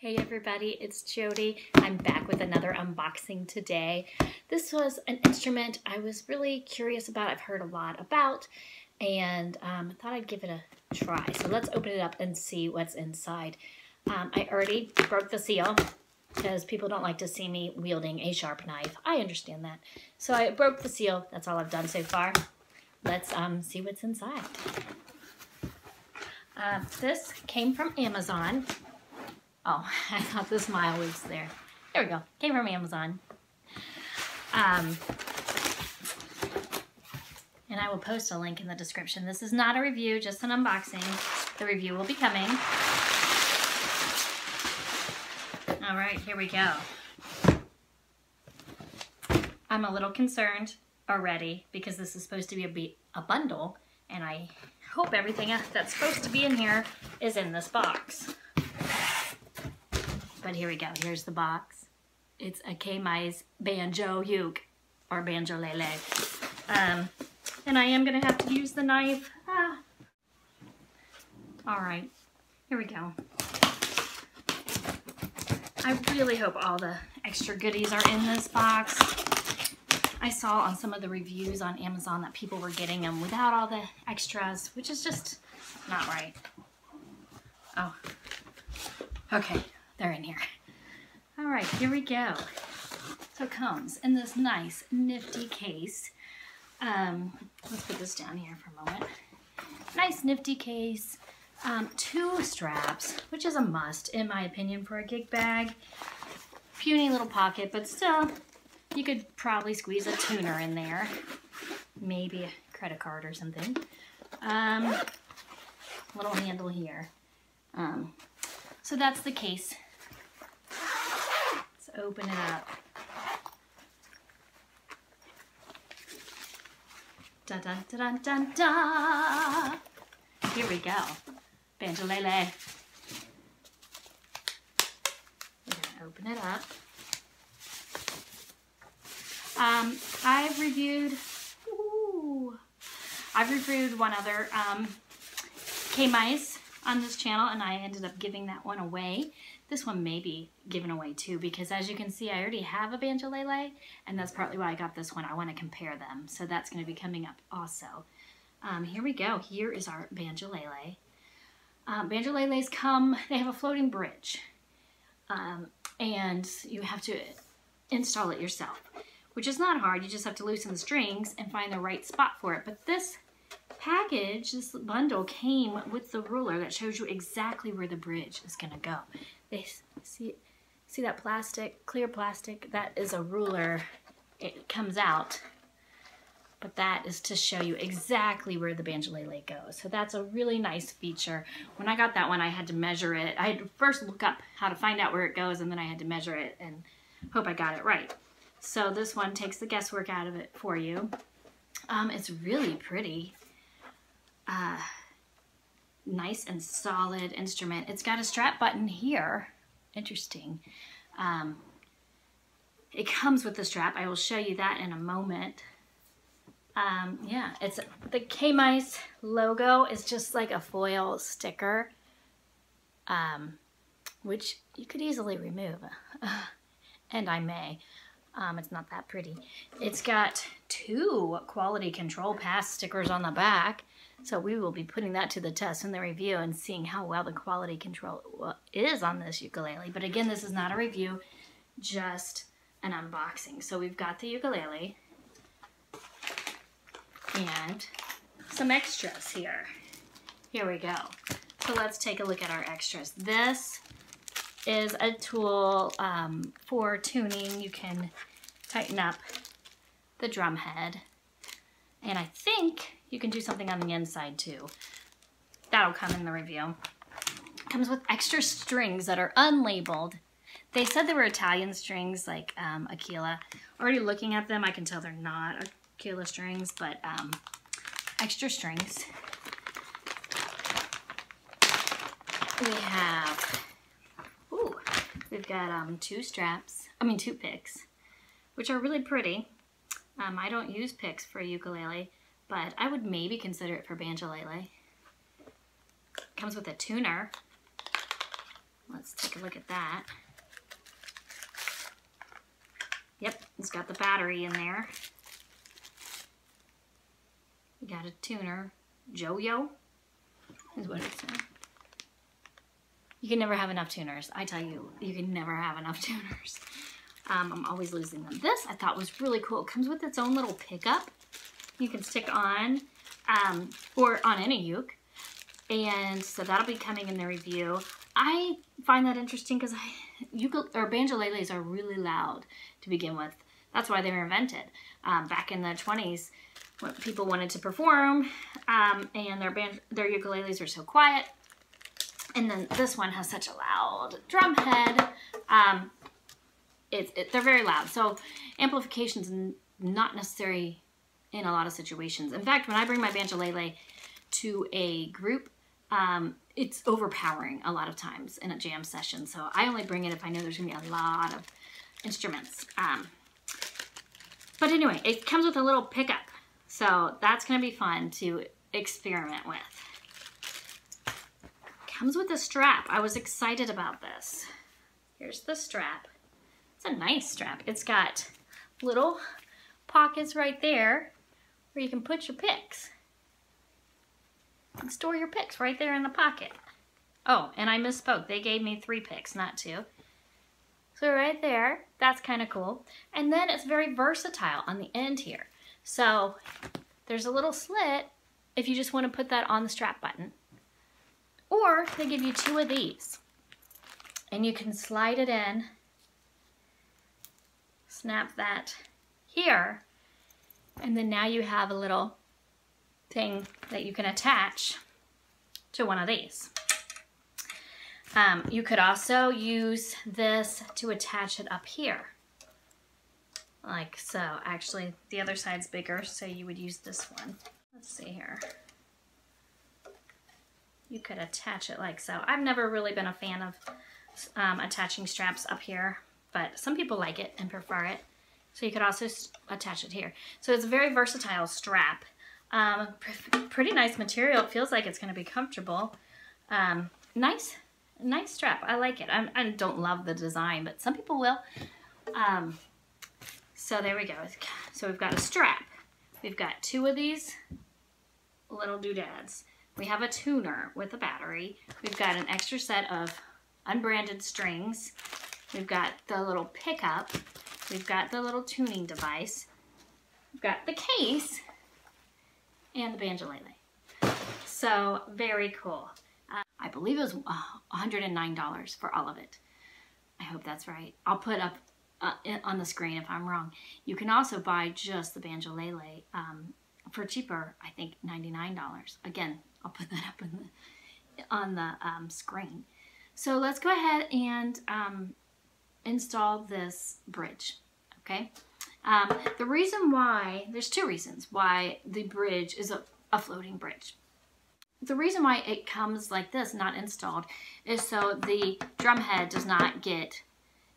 Hey everybody, it's Jody. I'm back with another unboxing today. This was an instrument I was really curious about, I've heard a lot about, and um, I thought I'd give it a try. So let's open it up and see what's inside. Um, I already broke the seal because people don't like to see me wielding a sharp knife. I understand that. So I broke the seal. That's all I've done so far. Let's um, see what's inside. Uh, this came from Amazon. Oh, I thought the smile was there. There we go. Came from Amazon. Um, and I will post a link in the description. This is not a review, just an unboxing. The review will be coming. All right, here we go. I'm a little concerned already because this is supposed to be a, a bundle and I hope everything that's supposed to be in here is in this box. But here we go. Here's the box. It's a Kmise Banjo Uke or Banjolele. Um, and I am going to have to use the knife. Ah. All right. Here we go. I really hope all the extra goodies are in this box. I saw on some of the reviews on Amazon that people were getting them without all the extras, which is just not right. Oh, okay, they're in here. All right, here we go. So it comes in this nice, nifty case. Um, let's put this down here for a moment. Nice, nifty case. Um, two straps, which is a must, in my opinion, for a gig bag. Puny little pocket, but still, you could probably squeeze a tuner in there. Maybe a credit card or something. Um, little handle here. Um, so that's the case. Open it up. Dun dun dun dun dun Here we go. Banjolele. We're gonna open it up. Um, I've reviewed, ooh, I've reviewed one other um, Kmise on this channel and I ended up giving that one away. This one may be given away too because as you can see I already have a banjo lele, and that's partly why I got this one. I want to compare them so that's going to be coming up also. Um, here we go. Here is our banjo lele. Um, Banjoleles come, they have a floating bridge um, and you have to install it yourself which is not hard. You just have to loosen the strings and find the right spot for it. But this package, this bundle came with the ruler that shows you exactly where the bridge is going to go. They see see that plastic, clear plastic? That is a ruler. It comes out. But that is to show you exactly where the banjolele goes. So that's a really nice feature. When I got that one, I had to measure it. I had to first look up how to find out where it goes, and then I had to measure it and hope I got it right. So this one takes the guesswork out of it for you. Um, it's really pretty. Uh, nice and solid instrument. It's got a strap button here. Interesting. Um, it comes with the strap. I will show you that in a moment. Um, yeah, it's the Kmise logo is just like a foil sticker, um, which you could easily remove, and I may. Um, it's not that pretty. It's got two quality control pass stickers on the back. So we will be putting that to the test in the review and seeing how well the quality control is on this ukulele. But again, this is not a review, just an unboxing. So we've got the ukulele and some extras here. Here we go. So let's take a look at our extras. This is a tool um, for tuning. You can tighten up the drum head. And I think you can do something on the inside too. That'll come in the review. Comes with extra strings that are unlabeled. They said they were Italian strings like um, Aquila. Already looking at them, I can tell they're not Aquila strings, but um, extra strings. We have, ooh, we've got um, two straps, I mean two picks which are really pretty. Um, I don't use picks for ukulele, but I would maybe consider it for banjolele. Comes with a tuner. Let's take a look at that. Yep, it's got the battery in there. We got a tuner. Joyo is what it's saying. You can never have enough tuners. I tell you, you can never have enough tuners. Um, I'm always losing them. This I thought was really cool. It comes with its own little pickup. You can stick on, um, or on any uke. And so that'll be coming in the review. I find that interesting because ukulele or banjoleles are really loud to begin with. That's why they were invented. Um, back in the 20s, when people wanted to perform, um, and their band, their ukuleles are so quiet. And then this one has such a loud drum head. Um, it, it, they're very loud. So amplification is not necessary in a lot of situations. In fact, when I bring my banjolele to a group, um, it's overpowering a lot of times in a jam session. So I only bring it if I know there's gonna be a lot of instruments. Um, but anyway, it comes with a little pickup. So that's gonna be fun to experiment with. Comes with a strap. I was excited about this. Here's the strap. It's a nice strap. It's got little pockets right there where you can put your picks. And store your picks right there in the pocket. Oh, and I misspoke. They gave me three picks, not two. So right there, that's kind of cool. And then it's very versatile on the end here. So there's a little slit if you just want to put that on the strap button. Or they give you two of these. And you can slide it in, snap that here, and then now you have a little thing that you can attach to one of these. Um, you could also use this to attach it up here. Like so. Actually, the other side's bigger, so you would use this one. Let's see here. You could attach it like so. I've never really been a fan of um, attaching straps up here, but some people like it and prefer it. So you could also attach it here. So it's a very versatile strap. Um, pretty nice material. It feels like it's going to be comfortable. Um, nice, nice strap. I like it. I'm, I do not love the design, but some people will. Um, so there we go. So we've got a strap. We've got two of these little doodads. We have a tuner with a battery. We've got an extra set of unbranded strings. We've got the little pickup. We've got the little tuning device. We've got the case and the banjo banjolele. So very cool. Uh, I believe it was $109 for all of it. I hope that's right. I'll put up uh, on the screen if I'm wrong. You can also buy just the banjolele um, for cheaper, I think $99. Again, I'll put that up the, on the um, screen. So let's go ahead and um, install this bridge, okay? Um, the reason why, there's two reasons why the bridge is a, a floating bridge. The reason why it comes like this, not installed, is so the drum head does not get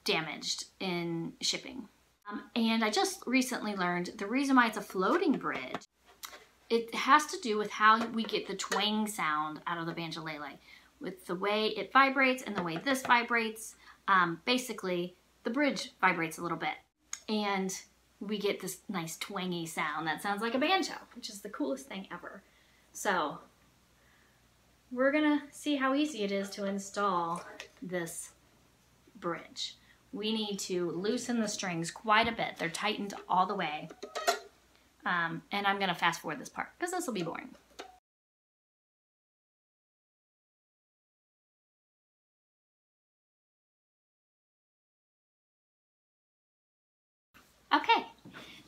damaged in shipping. Um, and I just recently learned the reason why it's a floating bridge, it has to do with how we get the twang sound out of the banjolele. With the way it vibrates and the way this vibrates, um, basically the bridge vibrates a little bit. And we get this nice twangy sound that sounds like a banjo, which is the coolest thing ever. So we're gonna see how easy it is to install this bridge we need to loosen the strings quite a bit. They're tightened all the way. Um, and I'm to fast forward this part because this will be boring.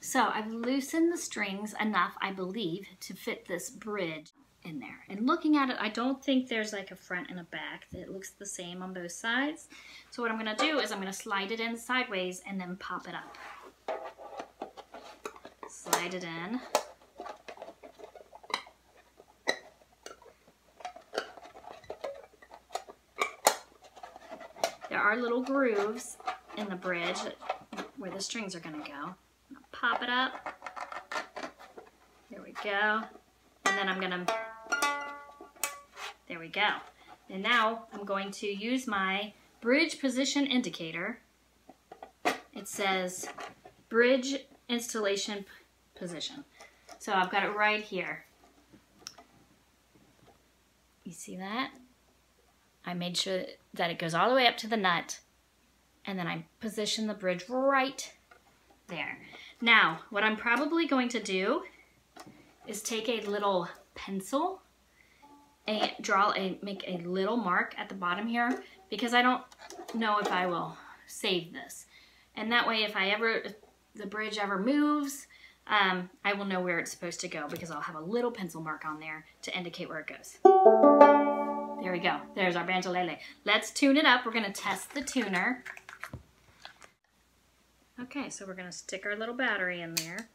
So I've loosened the strings enough, I believe, to fit this bridge in there. And looking at it, I don't think there's like a front and a back. It looks the same on both sides. So what I'm gonna do is I'm gonna slide it in sideways and then pop it up. Slide it in. There are little grooves in the bridge where the strings are gonna go. Pop it up. There we go. And then I'm gonna there we go. And now I'm going to use my bridge position indicator. It says bridge installation position. So I've got it right here. You see that? I made sure that it goes all the way up to the nut and then I position the bridge right there. Now, what I'm probably going to do is take a little pencil and draw a, make a little mark at the bottom here because I don't know if I will save this. And that way, if I ever, if the bridge ever moves, um, I will know where it's supposed to go because I'll have a little pencil mark on there to indicate where it goes. There we go. There's our banjolele. Let's tune it up. We're going to test the tuner. Okay, so we're going to stick our little battery in there.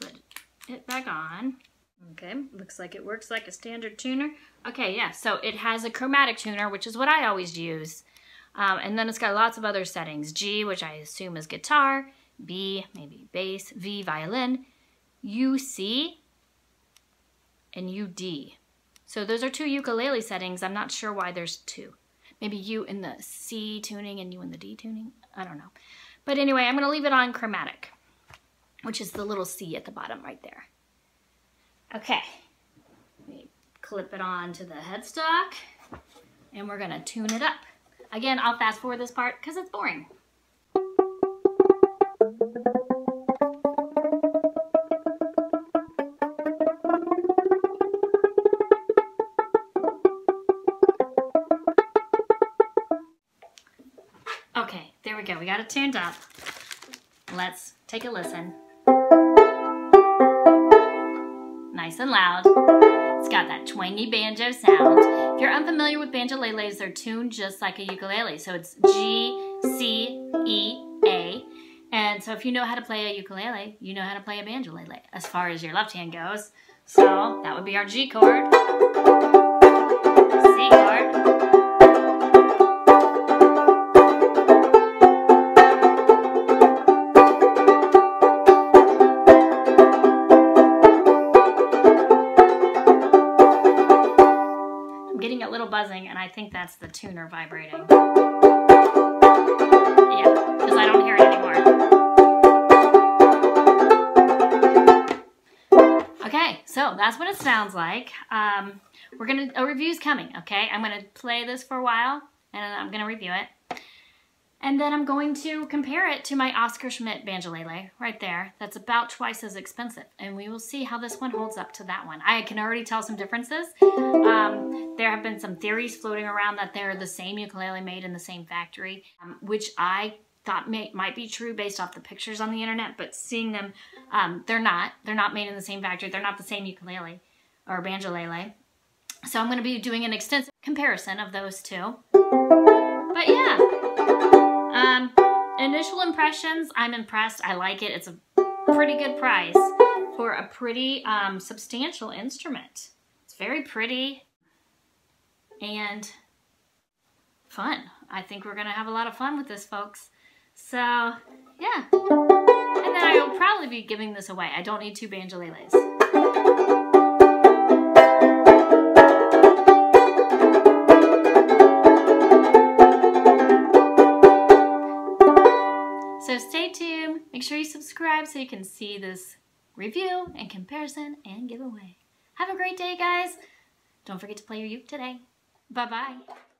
Put it back on. Okay, looks like it works like a standard tuner. Okay, yeah, so it has a chromatic tuner, which is what I always use. Um, and then it's got lots of other settings. G, which I assume is guitar. B, maybe bass. V, violin. U, C, and U, D. So those are two ukulele settings. I'm not sure why there's two. Maybe you in the C tuning and you in the D tuning. I don't know. But anyway, I'm going to leave it on chromatic, which is the little C at the bottom right there. Okay. clip it on to the headstock, and we're going to tune it up. Again, I'll fast forward this part because it's boring. We got it tuned up. Let's take a listen. Nice and loud It's got that twangy banjo sound. If you're unfamiliar with banjoleles, they're tuned just like a ukulele. So it's G, C, E, A. And so if you know how to play a ukulele, you know how to play a banjolele as far as your left hand goes. So that would be our G chord, that's the tuner vibrating. Yeah, because I don't hear it anymore. Okay, so that's what it sounds like. Um, we're gonna, a review's coming, okay? I'm gonna play this for a while, and I'm gonna review it. And then I'm going to compare it to my Oscar Schmidt banjolele right there. That's about twice as expensive. And we will see how this one holds up to that one. I can already tell some differences. Um, there have been some theories floating around that they're the same ukulele made in the same factory, um, which I thought may, might be true based off the pictures on the internet, but seeing them, um, they're not. They're not made in the same factory. They're not the same ukulele or banjolele. So I'm going to be doing an extensive comparison of those two. But yeah, um, initial impressions, I'm impressed. I like it. It's a pretty good price for a pretty um, substantial instrument. It's very pretty and fun. I think we're going to have a lot of fun with this, folks. So, yeah. And then I will probably be giving this away. I don't need two banjoleles. Subscribe so you can see this review and comparison and giveaway. Have a great day, guys. Don't forget to play your uke today. Bye-bye.